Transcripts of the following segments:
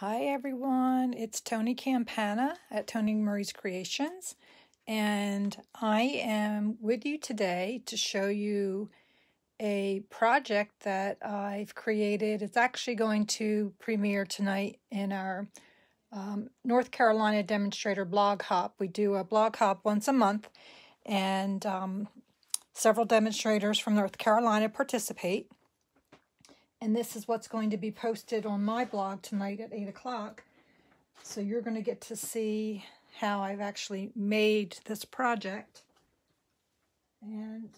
Hi everyone, it's Toni Campana at Toni Mari's Creations, and I am with you today to show you a project that I've created. It's actually going to premiere tonight in our um, North Carolina Demonstrator Blog Hop. We do a blog hop once a month, and um, several demonstrators from North Carolina participate. And this is what's going to be posted on my blog tonight at 8 o'clock. So you're going to get to see how I've actually made this project. And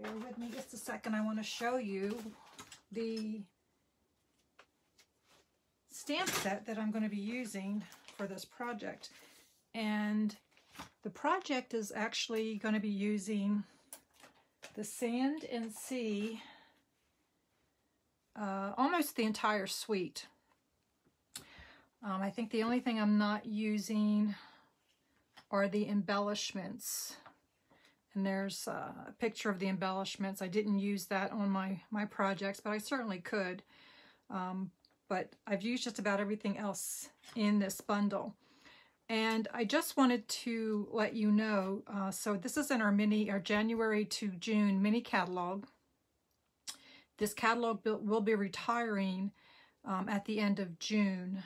bear with me just a second. I want to show you the stamp set that I'm going to be using for this project. And the project is actually going to be using the Sand and Sea, uh, almost the entire suite. Um, I think the only thing I'm not using are the embellishments. And there's a picture of the embellishments. I didn't use that on my, my projects, but I certainly could. Um, but I've used just about everything else in this bundle. And I just wanted to let you know, uh, so this is in our mini, our January to June mini catalog. This catalog will be retiring um, at the end of June.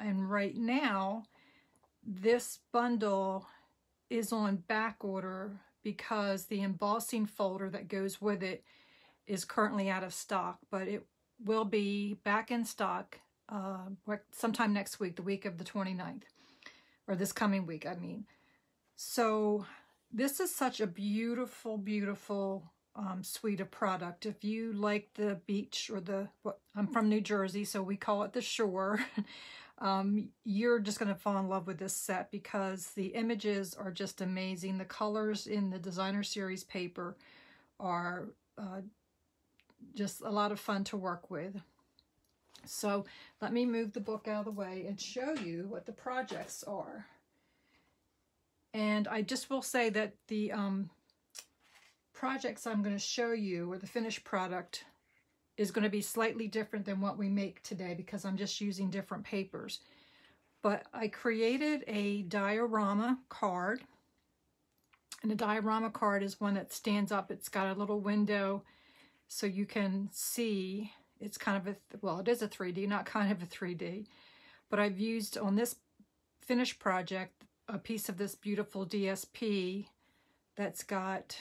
And right now, this bundle is on back order because the embossing folder that goes with it is currently out of stock, but it will be back in stock uh, sometime next week, the week of the 29th or this coming week, I mean. So this is such a beautiful, beautiful um, suite of product. If you like the beach or the, what, I'm from New Jersey, so we call it the shore. um, you're just going to fall in love with this set because the images are just amazing. The colors in the designer series paper are uh, just a lot of fun to work with. So let me move the book out of the way and show you what the projects are. And I just will say that the um, projects I'm going to show you, or the finished product, is going to be slightly different than what we make today because I'm just using different papers. But I created a diorama card. And a diorama card is one that stands up. It's got a little window so you can see it's kind of a, well, it is a 3D, not kind of a 3D. But I've used on this finished project a piece of this beautiful DSP that's got,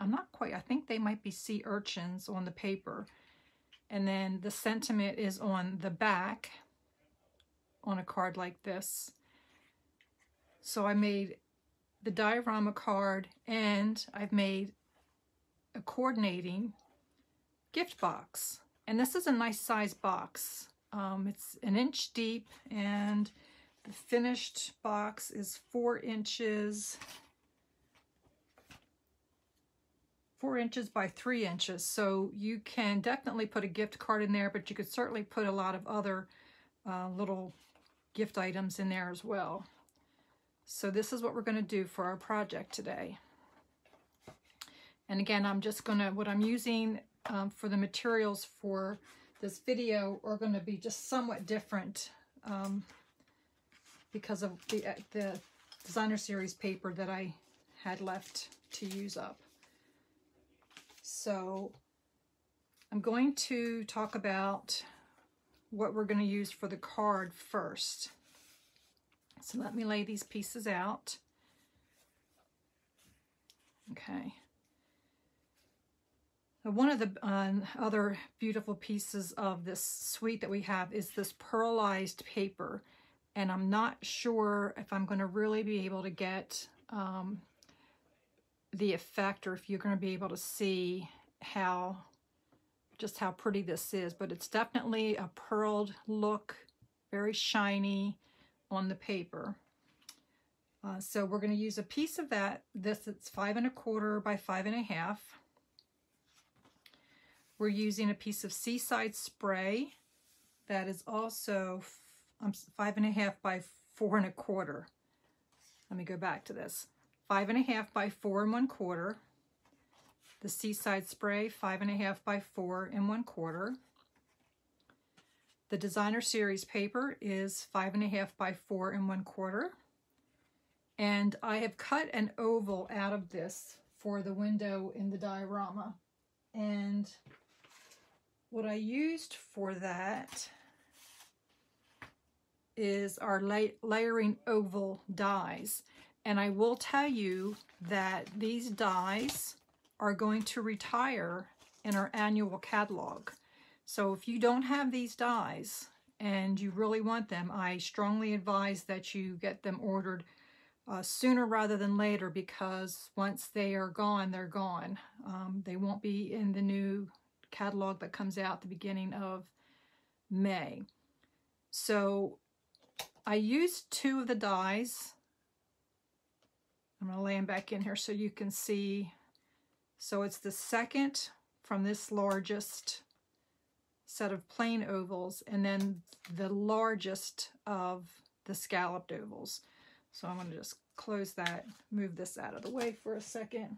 I'm not quite, I think they might be sea urchins on the paper. And then the sentiment is on the back on a card like this. So I made the diorama card and I've made a coordinating gift box. And this is a nice size box. Um, it's an inch deep and the finished box is four inches, four inches by three inches. So you can definitely put a gift card in there, but you could certainly put a lot of other uh, little gift items in there as well. So this is what we're going to do for our project today. And again, I'm just going to, what I'm using um, for the materials for this video are going to be just somewhat different um, because of the, uh, the designer series paper that I had left to use up. So I'm going to talk about what we're going to use for the card first. So let me lay these pieces out. Okay. One of the uh, other beautiful pieces of this suite that we have is this pearlized paper. And I'm not sure if I'm going to really be able to get um, the effect or if you're going to be able to see how, just how pretty this is. But it's definitely a pearled look, very shiny on the paper. Uh, so we're going to use a piece of that. This it's five and a quarter by five and a half. We're using a piece of Seaside Spray that is also um, five and a half by four and a quarter. Let me go back to this. Five and a half by four and one quarter. The Seaside Spray, five and a half by four and one quarter. The designer series paper is five and a half by four and one quarter. And I have cut an oval out of this for the window in the diorama. And what I used for that is our la layering oval dies. And I will tell you that these dies are going to retire in our annual catalog. So if you don't have these dies and you really want them, I strongly advise that you get them ordered uh, sooner rather than later because once they are gone, they're gone. Um, they won't be in the new catalog that comes out the beginning of May. So I used two of the dies. I'm going to lay them back in here so you can see. So it's the second from this largest set of plain ovals and then the largest of the scalloped ovals. So I'm going to just close that, move this out of the way for a second.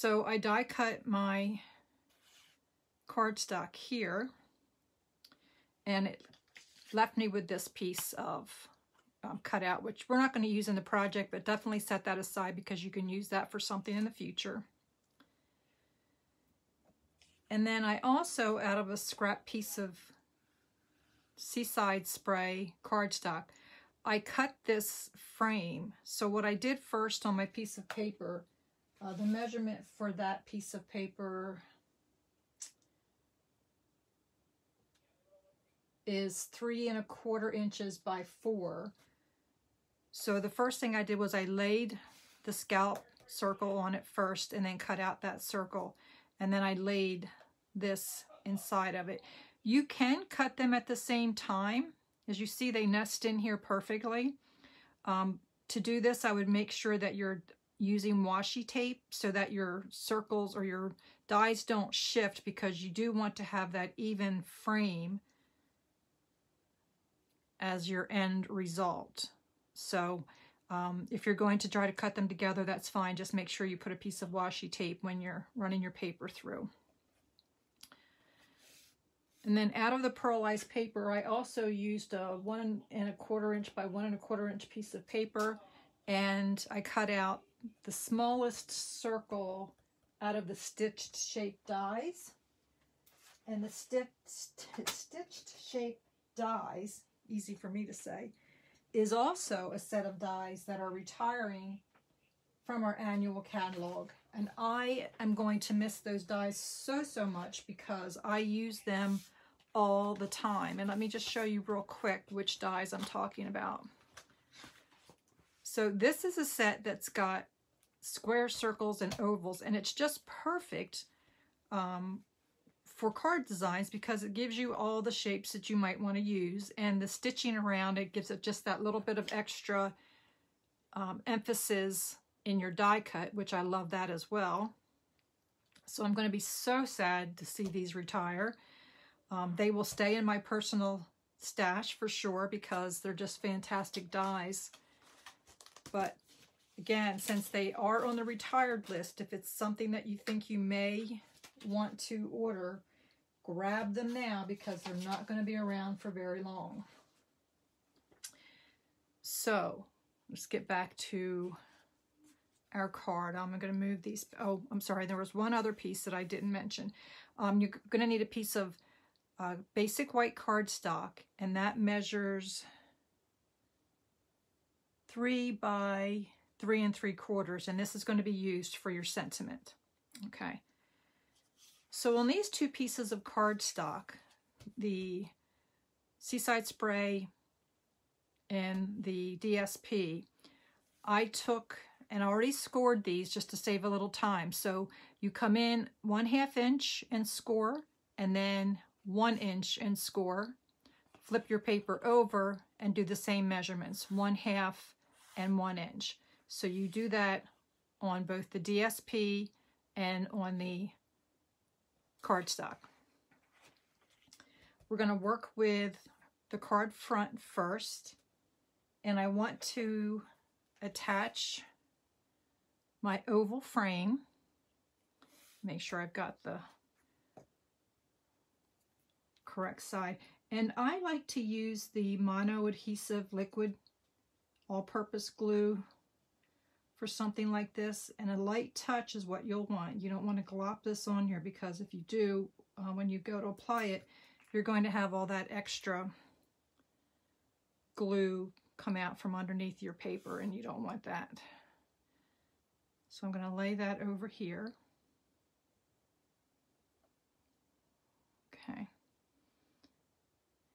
So I die cut my cardstock here and it left me with this piece of um, cutout, which we're not going to use in the project, but definitely set that aside because you can use that for something in the future. And then I also, out of a scrap piece of Seaside Spray cardstock, I cut this frame. So what I did first on my piece of paper, uh, the measurement for that piece of paper is three and a quarter inches by four. So the first thing I did was I laid the scalp circle on it first and then cut out that circle. And then I laid this inside of it. You can cut them at the same time. As you see, they nest in here perfectly. Um, to do this, I would make sure that you're using washi tape so that your circles or your dies don't shift because you do want to have that even frame as your end result. So um, if you're going to try to cut them together, that's fine. Just make sure you put a piece of washi tape when you're running your paper through. And then out of the pearlized paper, I also used a one and a quarter inch by one and a quarter inch piece of paper. And I cut out the smallest circle out of the stitched shaped dies. And the stitched, stitched shaped dies easy for me to say, is also a set of dies that are retiring from our annual catalog. And I am going to miss those dies so, so much because I use them all the time. And let me just show you real quick which dies I'm talking about. So this is a set that's got square circles and ovals, and it's just perfect um, for card designs because it gives you all the shapes that you might want to use and the stitching around it gives it just that little bit of extra um, emphasis in your die cut, which I love that as well. So I'm going to be so sad to see these retire. Um, they will stay in my personal stash for sure because they're just fantastic dies. But again, since they are on the retired list, if it's something that you think you may want to order, grab them now because they're not going to be around for very long. So let's get back to our card. I'm going to move these. Oh, I'm sorry. There was one other piece that I didn't mention. Um, you're going to need a piece of uh, basic white cardstock, and that measures three by three and three quarters, and this is going to be used for your sentiment. Okay. So on these two pieces of cardstock, the Seaside Spray and the DSP, I took and already scored these just to save a little time. So you come in one half inch and score, and then one inch and score. Flip your paper over and do the same measurements, one half and one inch. So you do that on both the DSP and on the cardstock. We're going to work with the card front first, and I want to attach my oval frame. Make sure I've got the correct side. And I like to use the mono adhesive liquid all-purpose glue for something like this. And a light touch is what you'll want. You don't want to glop this on here because if you do, uh, when you go to apply it, you're going to have all that extra glue come out from underneath your paper and you don't want that. So I'm going to lay that over here. Okay.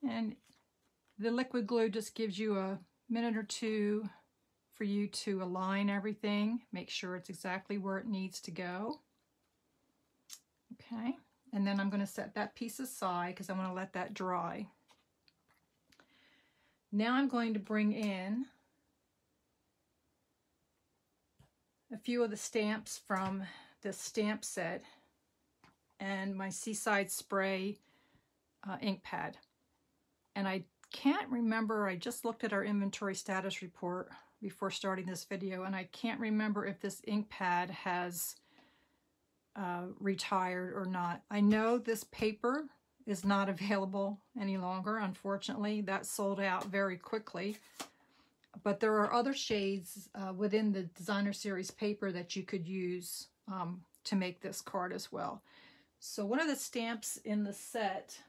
And the liquid glue just gives you a minute or two for you to align everything, make sure it's exactly where it needs to go. Okay, and then I'm going to set that piece aside because I want to let that dry. Now I'm going to bring in a few of the stamps from the stamp set and my Seaside Spray uh, ink pad. And I can't remember, I just looked at our inventory status report before starting this video, and I can't remember if this ink pad has uh, retired or not. I know this paper is not available any longer, unfortunately. That sold out very quickly. But there are other shades uh, within the designer series paper that you could use um, to make this card as well. So one of the stamps in the set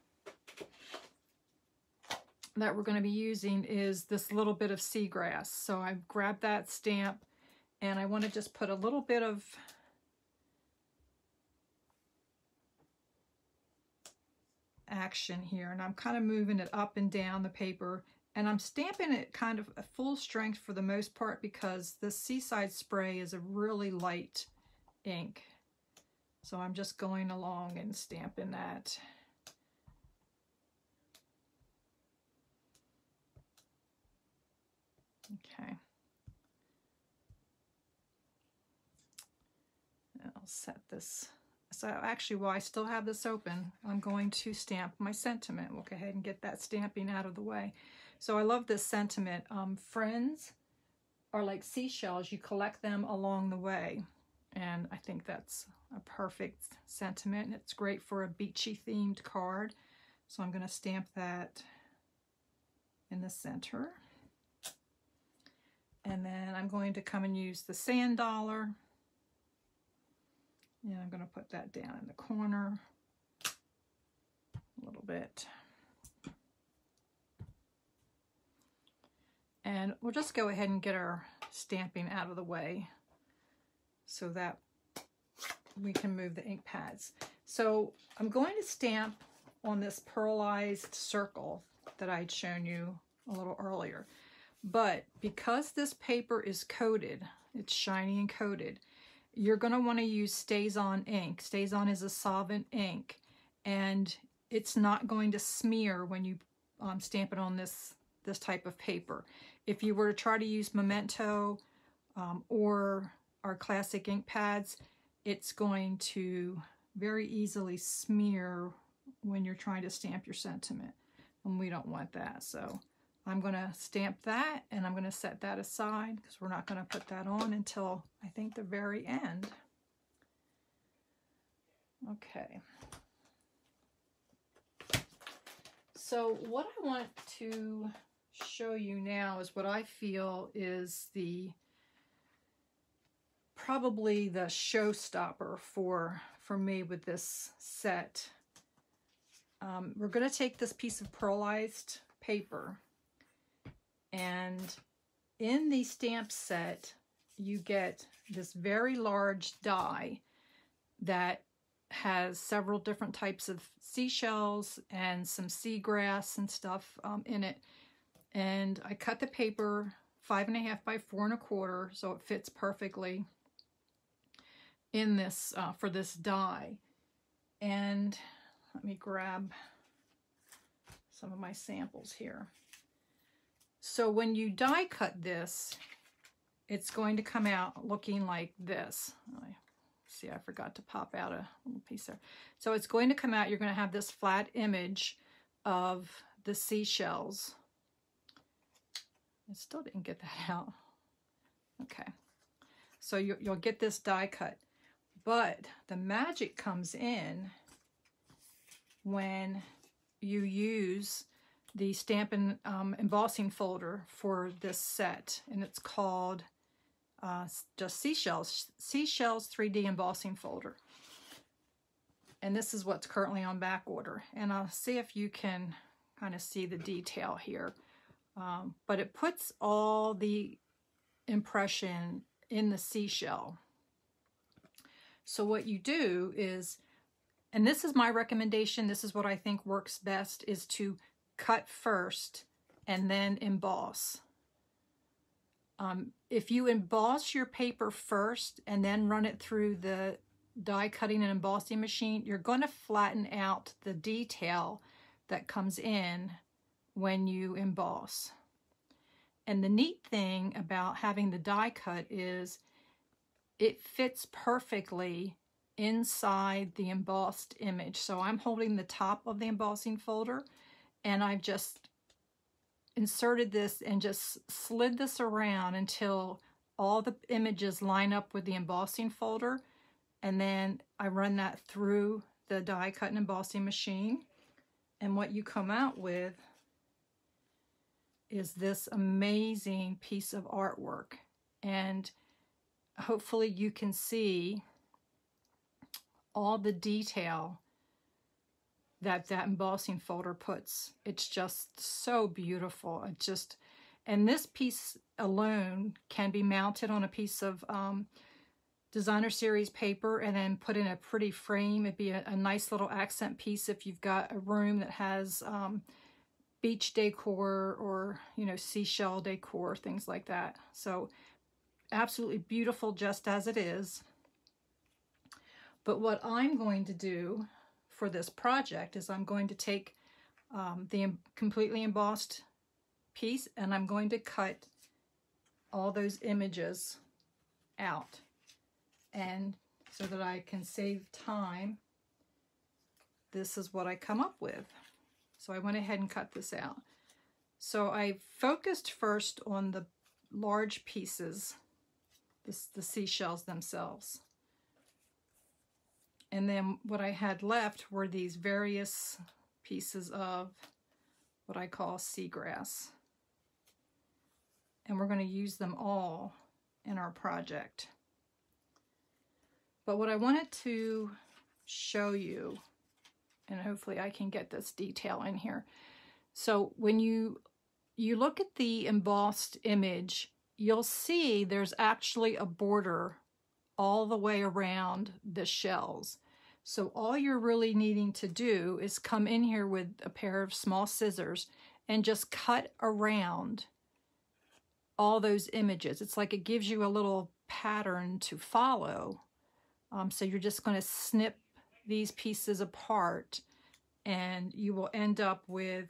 that we're going to be using is this little bit of seagrass. So I grabbed that stamp and I want to just put a little bit of action here and I'm kind of moving it up and down the paper and I'm stamping it kind of full strength for the most part because the Seaside Spray is a really light ink. So I'm just going along and stamping that. Okay. I'll set this. So actually, while I still have this open, I'm going to stamp my sentiment. We'll go ahead and get that stamping out of the way. So I love this sentiment. Um, friends are like seashells. You collect them along the way. And I think that's a perfect sentiment. It's great for a beachy themed card. So I'm going to stamp that in the center. And then I'm going to come and use the sand dollar. And I'm going to put that down in the corner a little bit. And we'll just go ahead and get our stamping out of the way so that we can move the ink pads. So I'm going to stamp on this pearlized circle that I'd shown you a little earlier. But because this paper is coated, it's shiny and coated, you're going to want to use StazOn ink. StazOn is a solvent ink, and it's not going to smear when you um, stamp it on this, this type of paper. If you were to try to use Memento um, or our classic ink pads, it's going to very easily smear when you're trying to stamp your sentiment. And we don't want that. So I'm going to stamp that and I'm going to set that aside because we're not going to put that on until I think the very end. Okay. So what I want to show you now is what I feel is the probably the showstopper for for me with this set. Um, we're going to take this piece of pearlized paper and in the stamp set, you get this very large die that has several different types of seashells and some seagrass and stuff um, in it. And I cut the paper five and a half by four and a quarter so it fits perfectly in this uh, for this die. And let me grab some of my samples here. So when you die cut this, it's going to come out looking like this. Oh, see, I forgot to pop out a little piece there. So it's going to come out, you're going to have this flat image of the seashells. I still didn't get that out. Okay. So you, you'll get this die cut. But the magic comes in when you use the Stampin' um, embossing folder for this set, and it's called uh, just Seashells, Seashells 3D embossing folder. And this is what's currently on back order. And I'll see if you can kind of see the detail here. Um, but it puts all the impression in the seashell. So what you do is, and this is my recommendation, this is what I think works best, is to cut first and then emboss. Um, if you emboss your paper first and then run it through the die cutting and embossing machine, you're going to flatten out the detail that comes in when you emboss. And the neat thing about having the die cut is it fits perfectly inside the embossed image. So I'm holding the top of the embossing folder and I've just inserted this and just slid this around until all the images line up with the embossing folder. And then I run that through the die cut and embossing machine. And what you come out with is this amazing piece of artwork. And hopefully you can see all the detail that that embossing folder puts. It's just so beautiful. It just, and this piece alone can be mounted on a piece of um, designer series paper and then put in a pretty frame. It'd be a, a nice little accent piece if you've got a room that has um, beach decor or, you know, seashell decor, things like that. So absolutely beautiful just as it is. But what I'm going to do for this project is I'm going to take um, the completely embossed piece and I'm going to cut all those images out. And so that I can save time, this is what I come up with. So I went ahead and cut this out. So I focused first on the large pieces, this, the seashells themselves. And then what I had left were these various pieces of what I call seagrass. And we're going to use them all in our project. But what I wanted to show you, and hopefully I can get this detail in here. So when you, you look at the embossed image, you'll see there's actually a border all the way around the shells. So all you're really needing to do is come in here with a pair of small scissors and just cut around all those images. It's like it gives you a little pattern to follow. Um, so you're just going to snip these pieces apart and you will end up with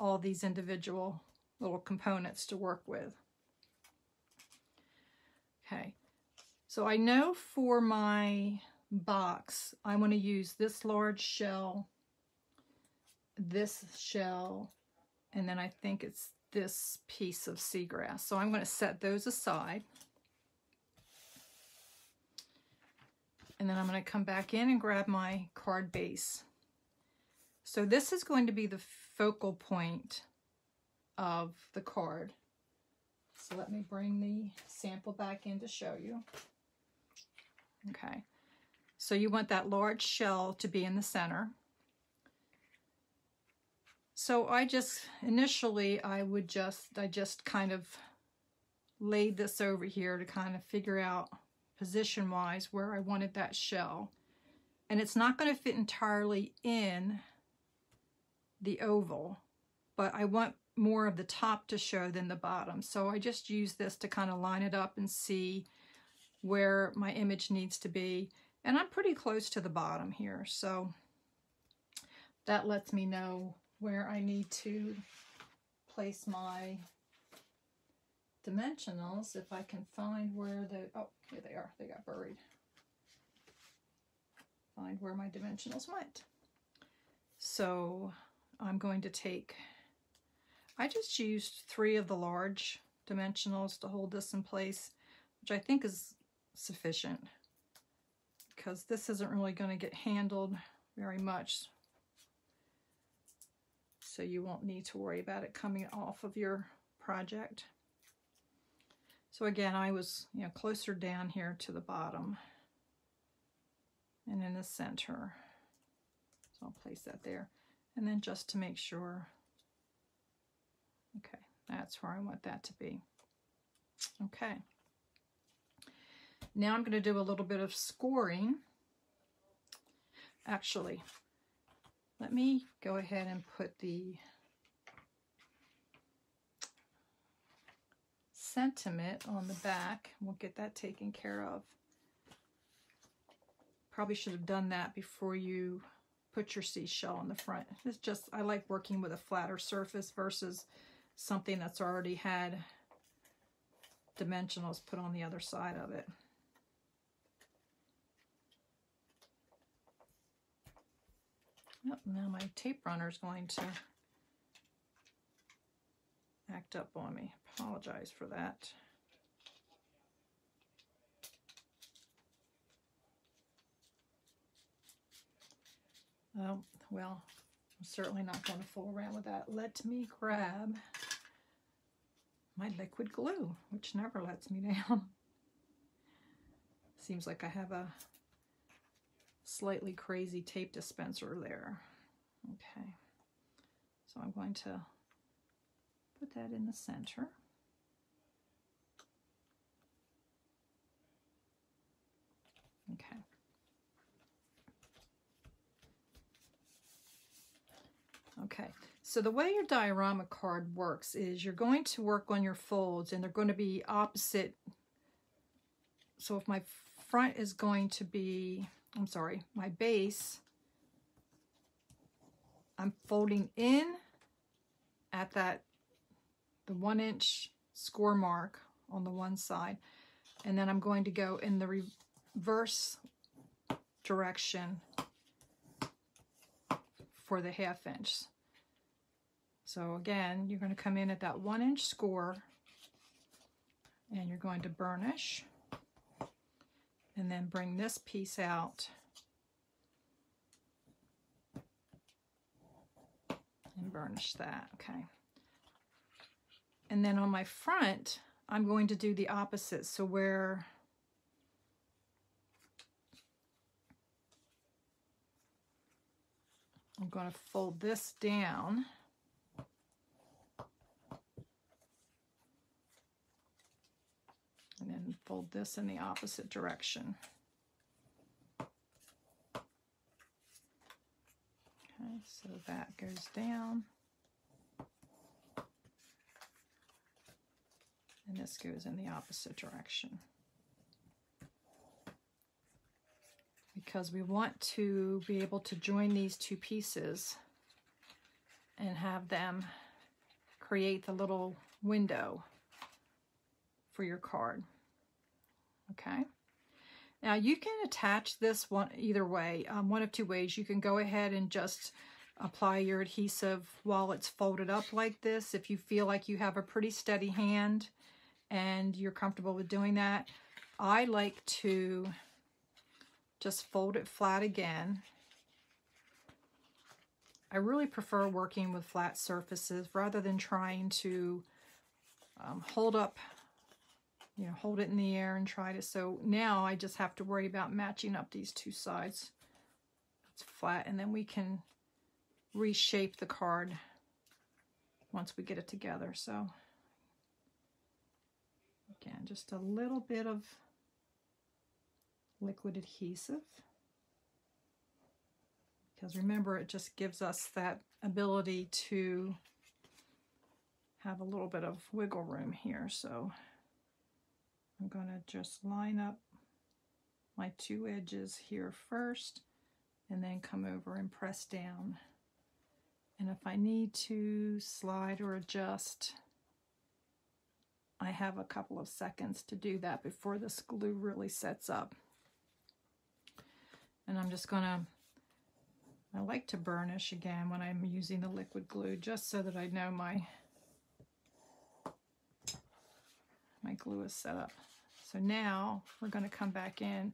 all these individual little components to work with. Okay, so I know for my box, I want to use this large shell, this shell, and then I think it's this piece of seagrass. So I'm going to set those aside. And then I'm going to come back in and grab my card base. So this is going to be the focal point of the card. So let me bring the sample back in to show you. Okay. So you want that large shell to be in the center. So I just, initially I would just, I just kind of laid this over here to kind of figure out position-wise where I wanted that shell. And it's not going to fit entirely in the oval, but I want more of the top to show than the bottom. So I just use this to kind of line it up and see where my image needs to be. And I'm pretty close to the bottom here, so that lets me know where I need to place my dimensionals if I can find where the, oh, here they are, they got buried. Find where my dimensionals went. So I'm going to take, I just used three of the large dimensionals to hold this in place, which I think is sufficient because this isn't really going to get handled very much. so you won't need to worry about it coming off of your project. So again, I was you know closer down here to the bottom and in the center. So I'll place that there. And then just to make sure, okay, that's where I want that to be. Okay. Now I'm going to do a little bit of scoring. Actually, let me go ahead and put the sentiment on the back. We'll get that taken care of. Probably should have done that before you put your seashell on the front. It's just, I like working with a flatter surface versus something that's already had dimensionals put on the other side of it. Yep, now my tape runner is going to act up on me. Apologize for that. Oh, well, I'm certainly not going to fool around with that. Let me grab my liquid glue, which never lets me down. Seems like I have a slightly crazy tape dispenser there. Okay, so I'm going to put that in the center. Okay. Okay, so the way your diorama card works is you're going to work on your folds and they're going to be opposite. So if my front is going to be, I'm sorry, my base, I'm folding in at that, the one inch score mark on the one side. And then I'm going to go in the reverse direction for the half inch. So again, you're going to come in at that one inch score and you're going to burnish and then bring this piece out and burnish that, okay. And then on my front, I'm going to do the opposite. So where I'm going to fold this down. And then fold this in the opposite direction. Okay, so that goes down. And this goes in the opposite direction. because we want to be able to join these two pieces and have them create the little window for your card. Okay. Now you can attach this one either way, um, one of two ways. You can go ahead and just apply your adhesive while it's folded up like this if you feel like you have a pretty steady hand and you're comfortable with doing that. I like to just fold it flat again. I really prefer working with flat surfaces rather than trying to um, hold up, you know, hold it in the air and try to. So now I just have to worry about matching up these two sides. It's flat and then we can reshape the card once we get it together. So again, just a little bit of liquid adhesive. Because remember, it just gives us that ability to have a little bit of wiggle room here. So I'm going to just line up my two edges here first and then come over and press down. And if I need to slide or adjust, I have a couple of seconds to do that before this glue really sets up. And I'm just gonna, I like to burnish again when I'm using the liquid glue just so that I know my, glue is set up. So now we're gonna come back in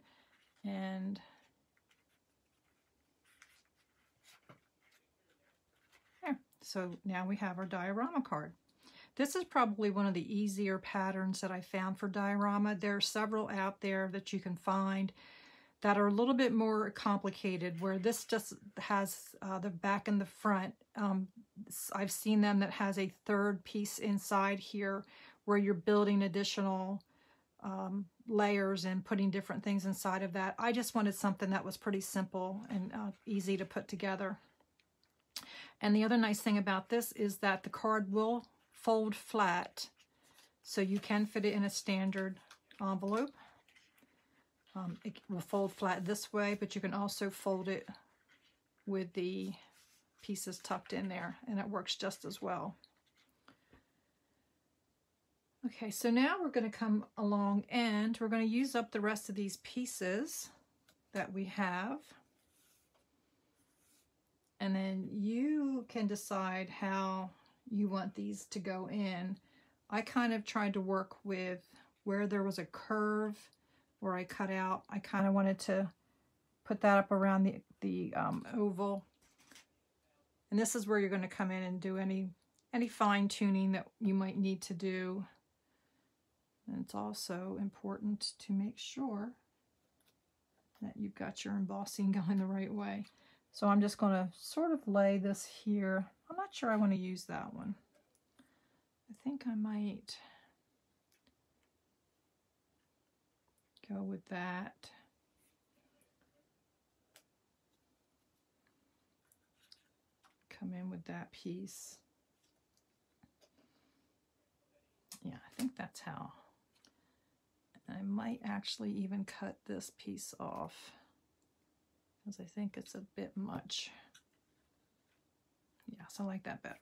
and there. So now we have our diorama card. This is probably one of the easier patterns that I found for diorama. There are several out there that you can find that are a little bit more complicated where this just has uh, the back and the front. Um, I've seen them that has a third piece inside here where you're building additional um, layers and putting different things inside of that. I just wanted something that was pretty simple and uh, easy to put together. And the other nice thing about this is that the card will fold flat so you can fit it in a standard envelope. Um, it will fold flat this way, but you can also fold it with the pieces tucked in there, and it works just as well. Okay, so now we're going to come along and we're going to use up the rest of these pieces that we have. And then you can decide how you want these to go in. I kind of tried to work with where there was a curve where I cut out. I kind of wanted to put that up around the, the um, oval. And this is where you're going to come in and do any, any fine tuning that you might need to do and it's also important to make sure that you've got your embossing going the right way. So I'm just going to sort of lay this here. I'm not sure I want to use that one. I think I might go with that. Come in with that piece. Yeah, I think that's how I might actually even cut this piece off because I think it's a bit much. Yes, I like that better.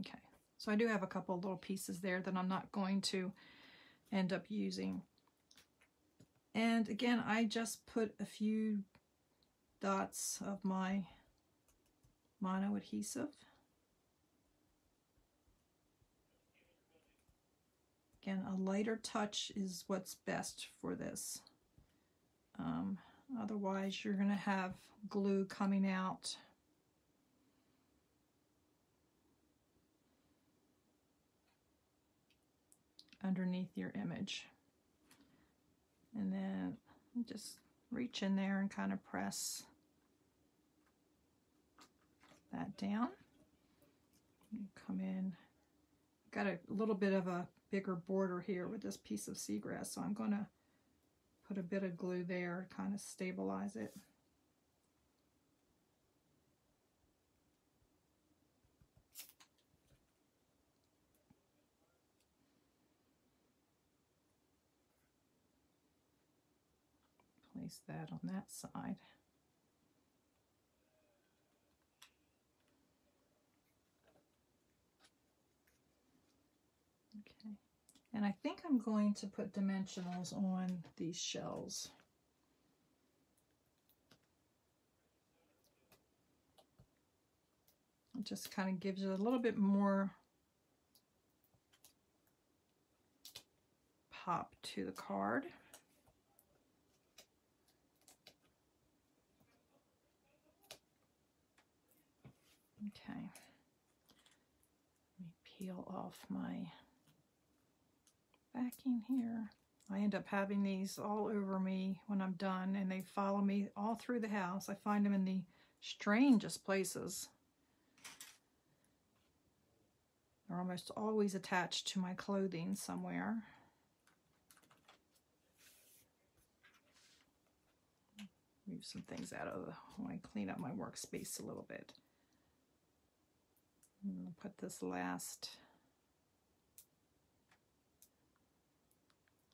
Okay, so I do have a couple little pieces there that I'm not going to end up using. And again, I just put a few dots of my mono adhesive Again, a lighter touch is what's best for this. Um, otherwise, you're going to have glue coming out. underneath your image. And then just reach in there and kind of press that down. Come in. Got a little bit of a bigger border here with this piece of seagrass. So I'm going to put a bit of glue there to kind of stabilize it. Place that on that side. And I think I'm going to put dimensionals on these shells. It just kind of gives it a little bit more pop to the card. Okay. Let me peel off my backing here. I end up having these all over me when I'm done and they follow me all through the house. I find them in the strangest places. They're almost always attached to my clothing somewhere. Move some things out of the, I clean up my workspace a little bit. Put this last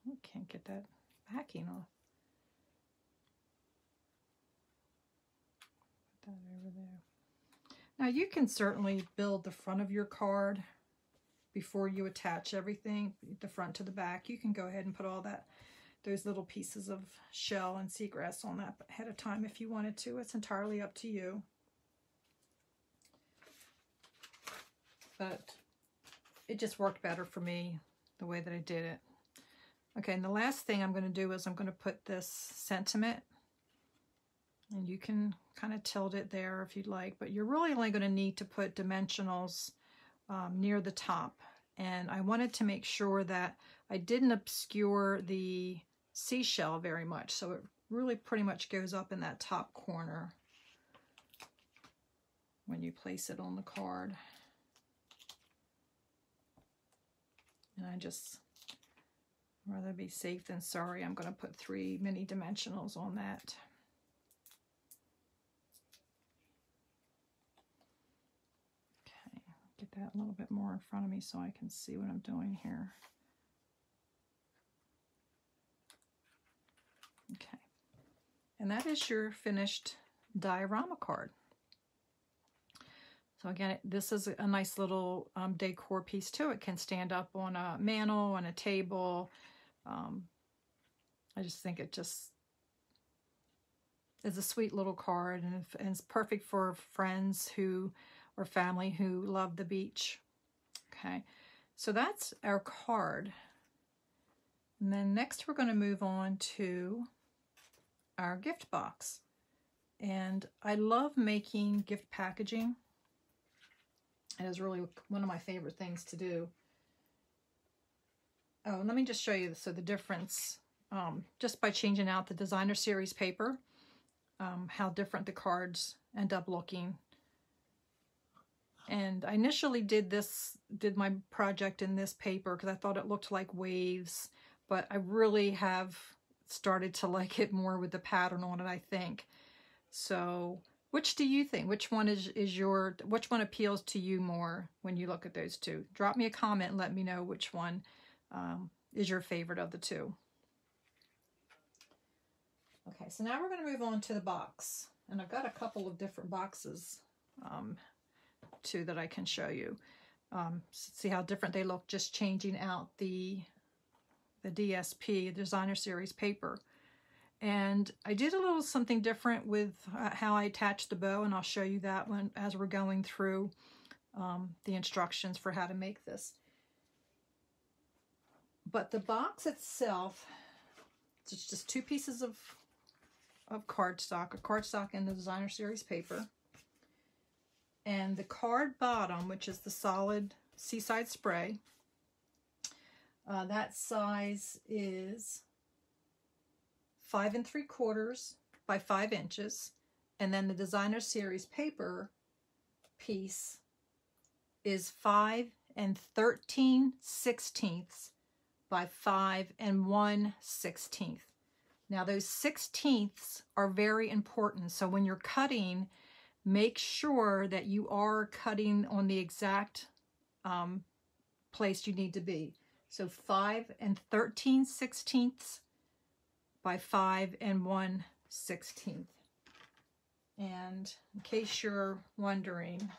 I can't get that backing off. Put that over there. Now you can certainly build the front of your card before you attach everything, the front to the back. You can go ahead and put all that, those little pieces of shell and seagrass on that ahead of time if you wanted to. It's entirely up to you. But it just worked better for me the way that I did it. Okay, and the last thing I'm going to do is I'm going to put this sentiment And you can kind of tilt it there if you'd like, but you're really only going to need to put dimensionals um, near the top. And I wanted to make sure that I didn't obscure the seashell very much. So it really pretty much goes up in that top corner when you place it on the card. And I just rather be safe than sorry. I'm going to put three mini dimensionals on that. Okay, get that a little bit more in front of me so I can see what I'm doing here. Okay, and that is your finished diorama card. So again, this is a nice little um, decor piece too. It can stand up on a mantle, on a table. Um, I just think it just is a sweet little card and, and it's perfect for friends who or family who love the beach. Okay, so that's our card. And then next we're going to move on to our gift box. And I love making gift packaging. It is really one of my favorite things to do. Oh, let me just show you so the difference um, just by changing out the designer series paper, um, how different the cards end up looking. And I initially did this, did my project in this paper because I thought it looked like waves, but I really have started to like it more with the pattern on it, I think. So which do you think? Which one is, is your, which one appeals to you more when you look at those two? Drop me a comment and let me know which one um, is your favorite of the two. Okay, so now we're going to move on to the box. And I've got a couple of different boxes um, too that I can show you. Um, see how different they look just changing out the, the DSP, Designer Series paper. And I did a little something different with uh, how I attached the bow, and I'll show you that one as we're going through um, the instructions for how to make this. But the box itself, it's just two pieces of, of cardstock, a cardstock and the designer series paper. And the card bottom, which is the solid Seaside spray, uh, that size is five and three quarters by five inches. And then the designer series paper piece is five and 13 sixteenths by five and one sixteenth. Now those sixteenths are very important. So when you're cutting, make sure that you are cutting on the exact um, place you need to be. So 5 and 13 sixteenths by 5 and 1 16th. And in case you're wondering,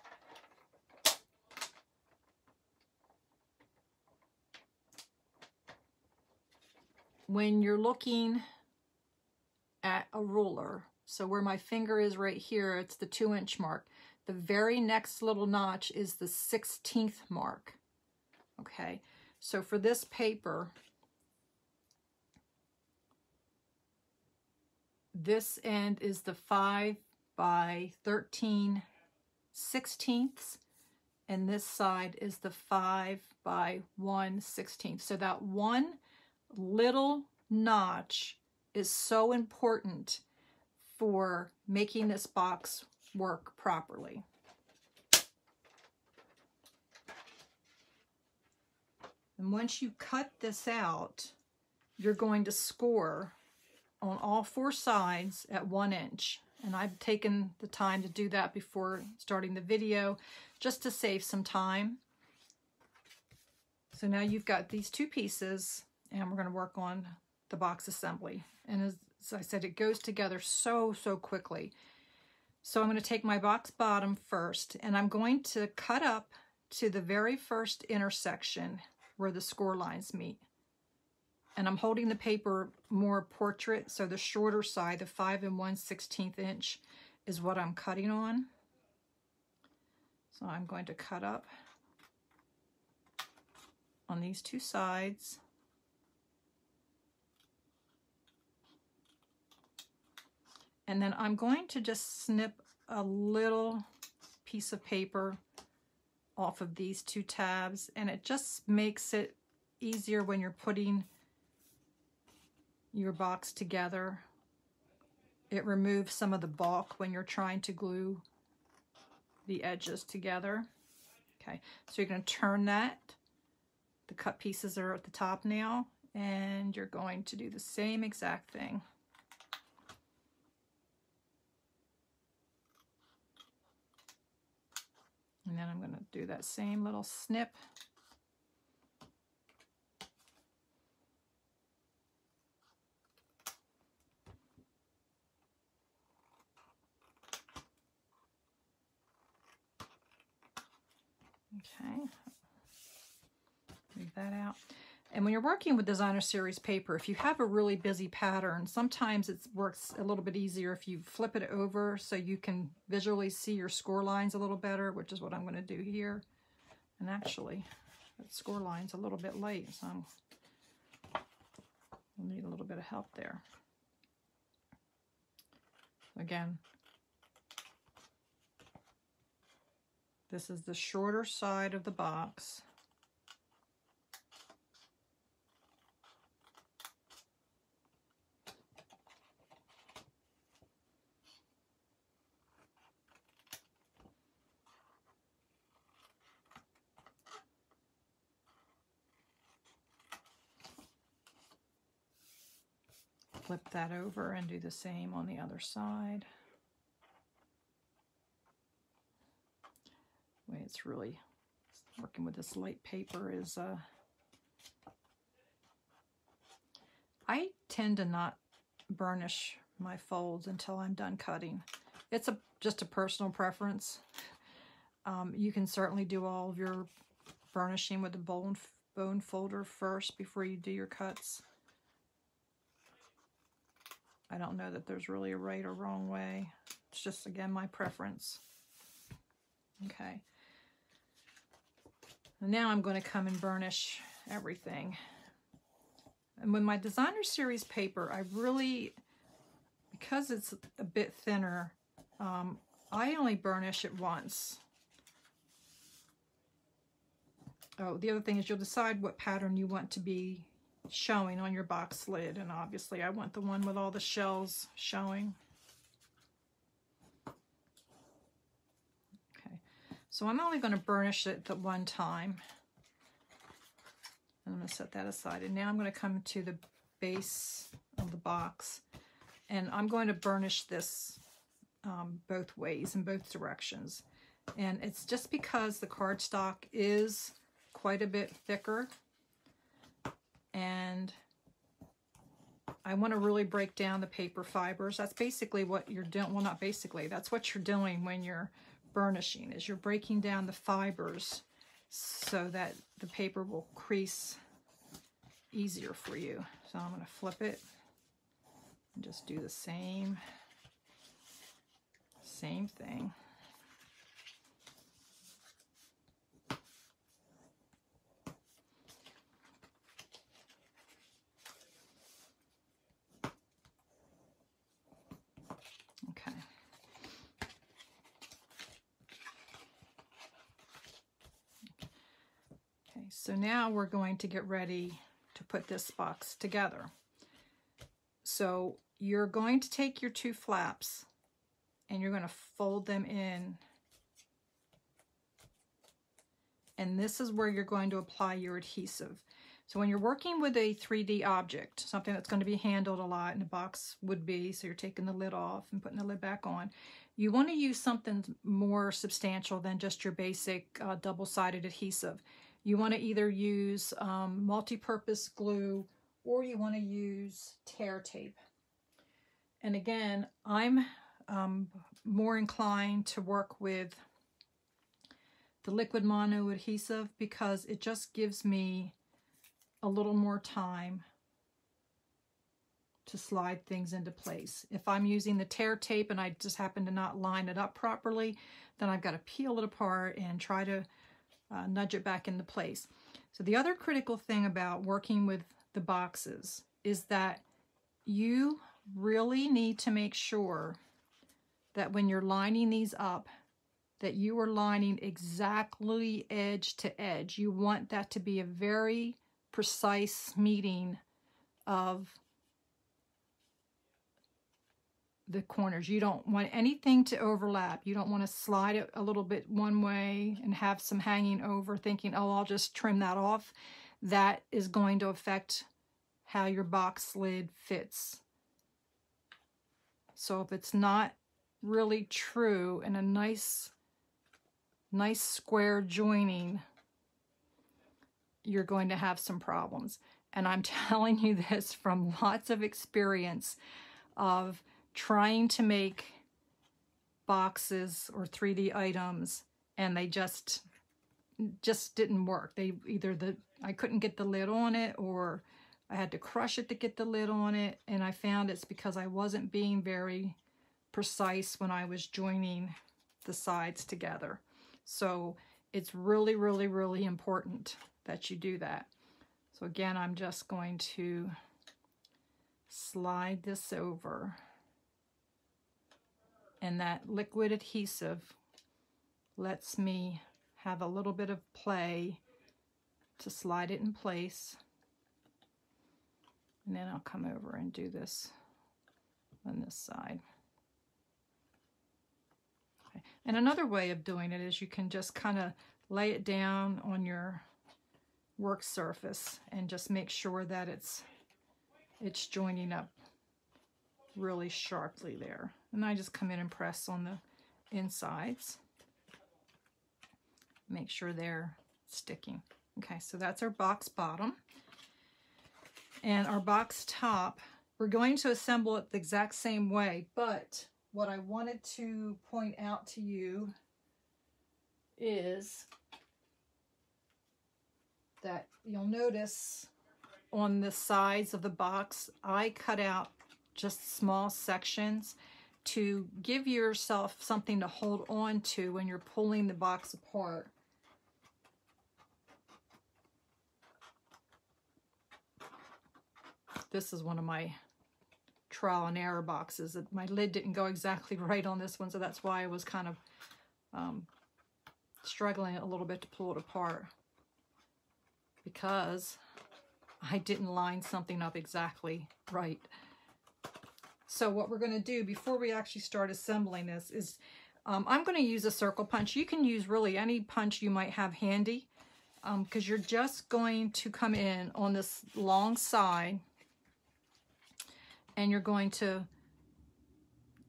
when you're looking at a ruler, so where my finger is right here, it's the two inch mark. The very next little notch is the 16th mark. Okay, so for this paper, this end is the 5 by 13 sixteenths and this side is the 5 by 1 16th. So that one little notch is so important for making this box work properly. And once you cut this out, you're going to score on all four sides at one inch. And I've taken the time to do that before starting the video just to save some time. So now you've got these two pieces and we're going to work on the box assembly. And as, as I said, it goes together so, so quickly. So I'm going to take my box bottom first and I'm going to cut up to the very first intersection where the score lines meet and I'm holding the paper more portrait, so the shorter side, the 5 and 1 16th inch, is what I'm cutting on. So I'm going to cut up on these two sides. And then I'm going to just snip a little piece of paper off of these two tabs and it just makes it easier when you're putting your box together. It removes some of the bulk when you're trying to glue the edges together. Okay, so you're going to turn that. The cut pieces are at the top now, and you're going to do the same exact thing. And then I'm going to do that same little snip. Okay, leave that out. And when you're working with designer series paper, if you have a really busy pattern, sometimes it works a little bit easier if you flip it over so you can visually see your score lines a little better, which is what I'm going to do here. And actually, that score line's a little bit late, so I'm, I'll need a little bit of help there. Again, this is the shorter side of the box. Flip that over and do the same on the other side. Way it's really working with this light paper is uh, I tend to not burnish my folds until I'm done cutting. It's a just a personal preference. Um, you can certainly do all of your burnishing with the bone, bone folder first before you do your cuts. I don't know that there's really a right or wrong way. It's just, again, my preference. Okay. Now I'm going to come and burnish everything. And with my designer series paper, I really, because it's a bit thinner, um, I only burnish it once. Oh, the other thing is you'll decide what pattern you want to be showing on your box lid. And obviously I want the one with all the shells showing. Okay, so I'm only going to burnish it the one time. And I'm going to set that aside. And now I'm going to come to the base of the box. And I'm going to burnish this um, both ways, in both directions. And it's just because the cardstock is quite a bit thicker and I want to really break down the paper fibers. That's basically what you're doing. Well, not basically. That's what you're doing when you're burnishing, is you're breaking down the fibers so that the paper will crease easier for you. So I'm going to flip it and just do the same, same thing. So now we're going to get ready to put this box together. So you're going to take your two flaps and you're going to fold them in. And this is where you're going to apply your adhesive. So when you're working with a 3D object, something that's going to be handled a lot, and a box would be, so you're taking the lid off and putting the lid back on, you want to use something more substantial than just your basic uh, double-sided adhesive. You want to either use um, multi-purpose glue or you want to use tear tape. And again, I'm um, more inclined to work with the liquid mono adhesive because it just gives me a little more time to slide things into place. If I'm using the tear tape and I just happen to not line it up properly, then I've got to peel it apart and try to uh, nudge it back into place. So the other critical thing about working with the boxes is that you really need to make sure that when you're lining these up, that you are lining exactly edge to edge. You want that to be a very precise meeting of the corners. You don't want anything to overlap. You don't want to slide it a little bit one way and have some hanging over thinking, oh, I'll just trim that off. That is going to affect how your box lid fits. So if it's not really true and a nice, nice square joining, you're going to have some problems. And I'm telling you this from lots of experience of trying to make boxes or 3D items and they just just didn't work. They either the I couldn't get the lid on it or I had to crush it to get the lid on it and I found it's because I wasn't being very precise when I was joining the sides together. So it's really, really, really important that you do that. So again, I'm just going to slide this over. And that liquid adhesive lets me have a little bit of play to slide it in place. And then I'll come over and do this on this side. Okay. And another way of doing it is you can just kind of lay it down on your work surface and just make sure that it's it's joining up really sharply there. And I just come in and press on the insides. Make sure they're sticking. Okay, so that's our box bottom. And our box top, we're going to assemble it the exact same way, but what I wanted to point out to you is that you'll notice on the sides of the box, I cut out just small sections to give yourself something to hold on to when you're pulling the box apart. This is one of my trial and error boxes. My lid didn't go exactly right on this one, so that's why I was kind of um, struggling a little bit to pull it apart because I didn't line something up exactly right. So what we're going to do before we actually start assembling this is um, I'm going to use a circle punch. You can use really any punch you might have handy because um, you're just going to come in on this long side and you're going to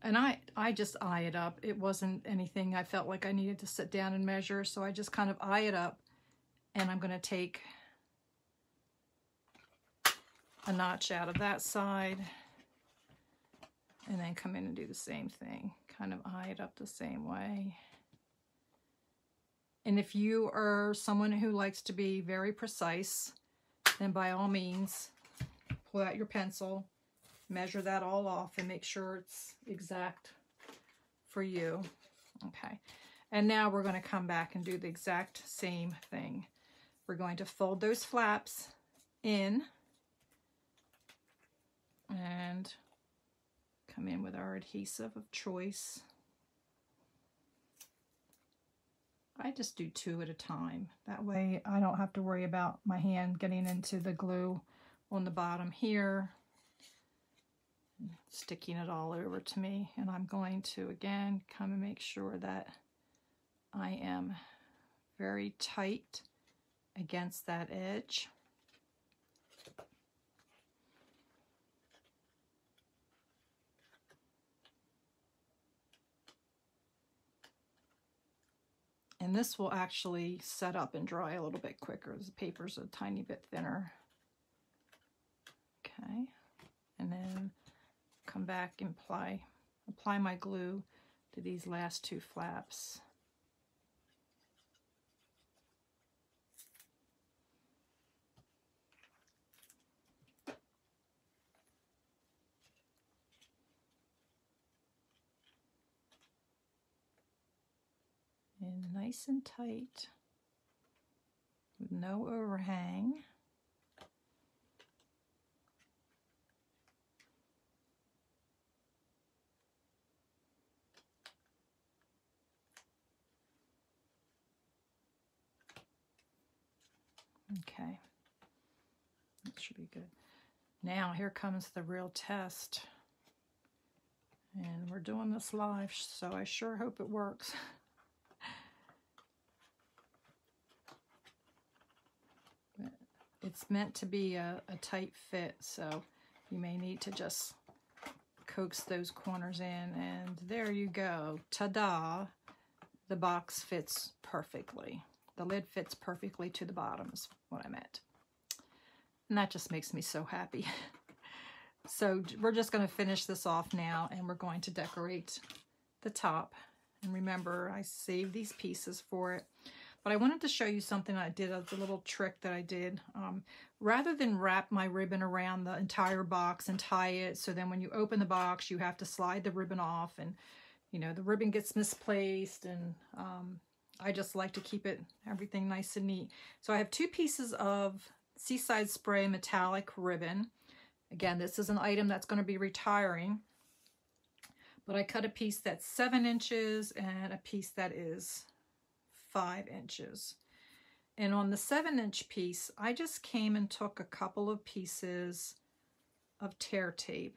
and I, I just eye it up. It wasn't anything I felt like I needed to sit down and measure, so I just kind of eye it up, and I'm going to take a notch out of that side and then come in and do the same thing. Kind of eye it up the same way. And if you are someone who likes to be very precise, then by all means, pull out your pencil, measure that all off and make sure it's exact for you. Okay. And now we're going to come back and do the exact same thing. We're going to fold those flaps in and come in with our adhesive of choice. I just do two at a time. That way I don't have to worry about my hand getting into the glue on the bottom here, sticking it all over to me. And I'm going to, again, come and make sure that I am very tight against that edge. And this will actually set up and dry a little bit quicker. The paper's a tiny bit thinner. Okay, and then come back and apply, apply my glue to these last two flaps. nice and tight with no overhang. Okay, that should be good. Now here comes the real test. And we're doing this live, so I sure hope it works. it's meant to be a, a tight fit, so you may need to just coax those corners in. And there you go. Ta-da! The box fits perfectly. The lid fits perfectly to the bottom is what I meant. And that just makes me so happy. so we're just going to finish this off now and we're going to decorate the top. And remember, I saved these pieces for it. But I wanted to show you something I did, a little trick that I did. Um, rather than wrap my ribbon around the entire box and tie it, so then when you open the box, you have to slide the ribbon off and, you know, the ribbon gets misplaced and um, I just like to keep it, everything nice and neat. So I have two pieces of Seaside Spray metallic ribbon. Again, this is an item that's going to be retiring. But I cut a piece that's seven inches and a piece that is five inches. And on the seven inch piece, I just came and took a couple of pieces of tear tape.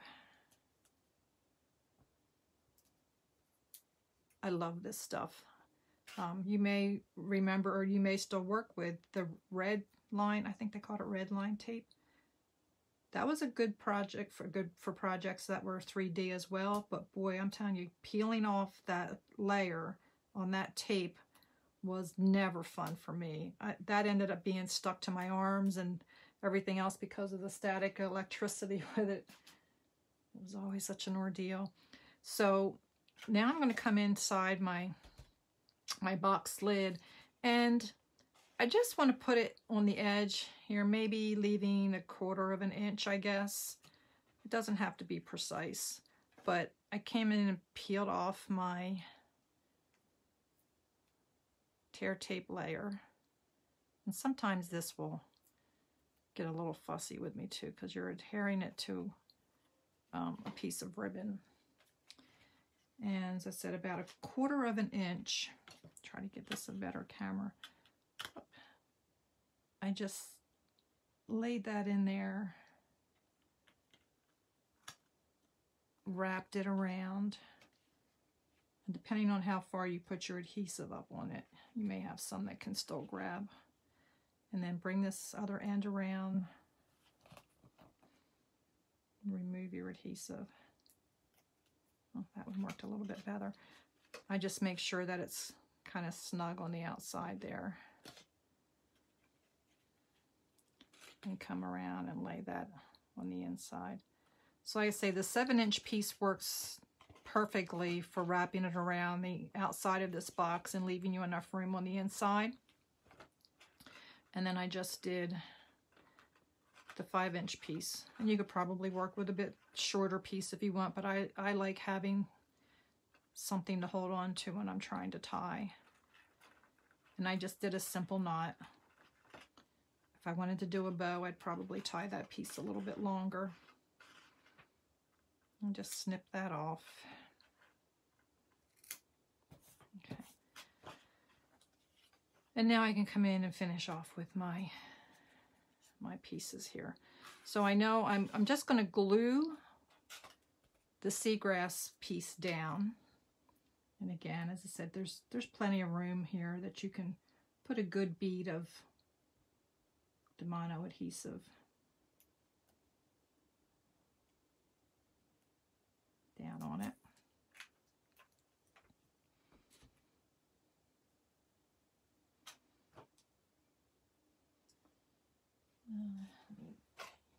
I love this stuff. Um, you may remember or you may still work with the red line, I think they called it red line tape. That was a good project for good for projects that were 3D as well. But boy, I'm telling you, peeling off that layer on that tape was never fun for me. I, that ended up being stuck to my arms and everything else because of the static electricity with it. It was always such an ordeal. So now I'm going to come inside my my box lid and I just want to put it on the edge here, maybe leaving a quarter of an inch, I guess. It doesn't have to be precise, but I came in and peeled off my tear tape layer. And sometimes this will get a little fussy with me too because you're adhering it to um, a piece of ribbon. And as I said, about a quarter of an inch. Try to get this a better camera. I just laid that in there, wrapped it around. And depending on how far you put your adhesive up on it, you may have some that can still grab. And then bring this other end around. Remove your adhesive. Oh, that one worked a little bit better. I just make sure that it's kind of snug on the outside there. And come around and lay that on the inside. So like I say, the seven inch piece works perfectly for wrapping it around the outside of this box and leaving you enough room on the inside. And then I just did the five inch piece. And you could probably work with a bit shorter piece if you want, but I, I like having something to hold on to when I'm trying to tie. And I just did a simple knot. If I wanted to do a bow, I'd probably tie that piece a little bit longer. And just snip that off. And now I can come in and finish off with my my pieces here. So I know I'm, I'm just going to glue the seagrass piece down. And again, as I said, there's there's plenty of room here that you can put a good bead of the mono adhesive down on it.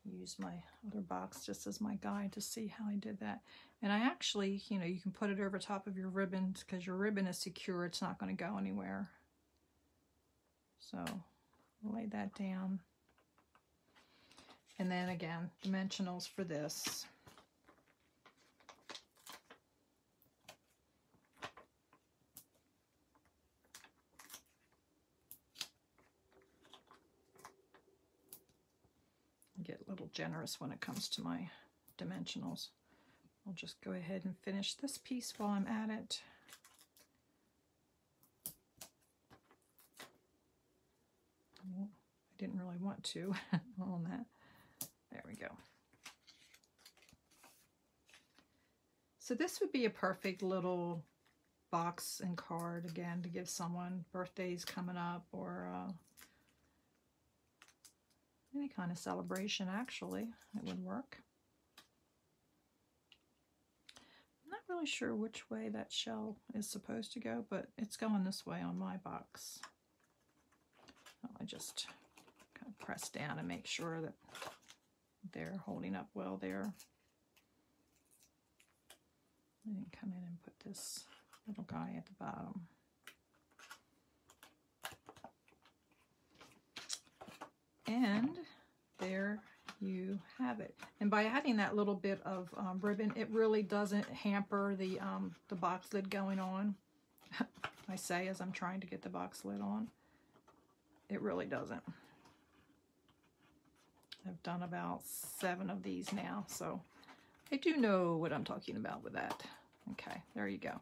Use my other box just as my guide to see how I did that. And I actually, you know, you can put it over top of your ribbon because your ribbon is secure. It's not going to go anywhere. So lay that down. And then again, dimensionals for this. Get a little generous when it comes to my dimensionals. I'll just go ahead and finish this piece while I'm at it. I didn't really want to on that. There we go. So this would be a perfect little box and card again to give someone birthdays coming up or uh, any kind of celebration actually it would work. I'm not really sure which way that shell is supposed to go but it's going this way on my box. I just kind of press down and make sure that they're holding up well there. I didn't come in and put this little guy at the bottom. And there you have it. And by adding that little bit of um, ribbon, it really doesn't hamper the, um, the box lid going on. I say as I'm trying to get the box lid on. It really doesn't. I've done about seven of these now, so I do know what I'm talking about with that. Okay, there you go.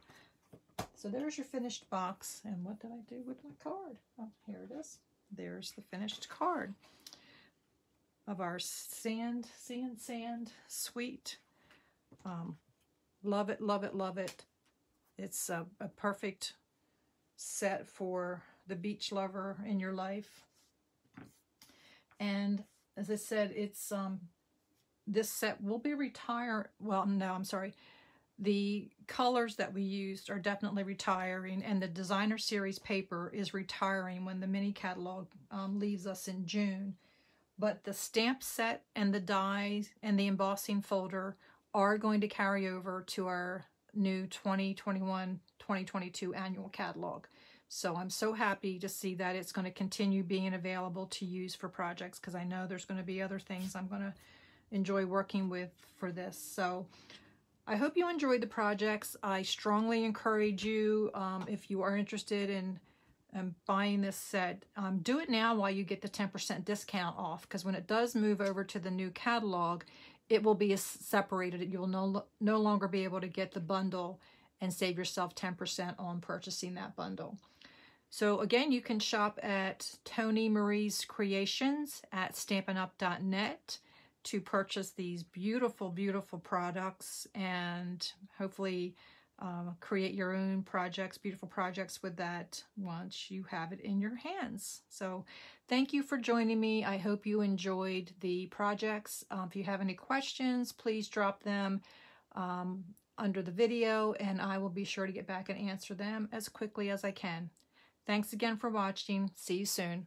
So there's your finished box. And what did I do with my card? Oh, here it is. There's the finished card of our sand, sand, sand suite. Um, love it, love it, love it. It's a, a perfect set for the beach lover in your life. And as I said, it's um this set will be retire. Well, no, I'm sorry. The colors that we used are definitely retiring, and the designer series paper is retiring when the mini catalog um, leaves us in June. But the stamp set and the dies and the embossing folder are going to carry over to our new 2021-2022 annual catalog. So I'm so happy to see that it's going to continue being available to use for projects because I know there's going to be other things I'm going to enjoy working with for this. So I hope you enjoyed the projects. I strongly encourage you, um, if you are interested in um, buying this set, um, do it now while you get the 10% discount off because when it does move over to the new catalog, it will be separated. You will no, no longer be able to get the bundle and save yourself 10% on purchasing that bundle. So again, you can shop at Toni Mari's Creations at Stampin'Up.net to purchase these beautiful, beautiful products and hopefully um, create your own projects, beautiful projects with that once you have it in your hands. So thank you for joining me. I hope you enjoyed the projects. Um, if you have any questions, please drop them um, under the video and I will be sure to get back and answer them as quickly as I can. Thanks again for watching. See you soon.